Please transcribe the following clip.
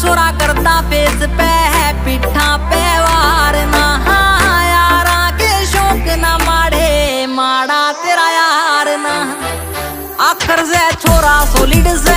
छोरा करता फेस पे है, पिठा पे वार ना। यारा के शौक ना माड़े, माड़ा तेरा यार ना। आखर से छोरा सोलिड से से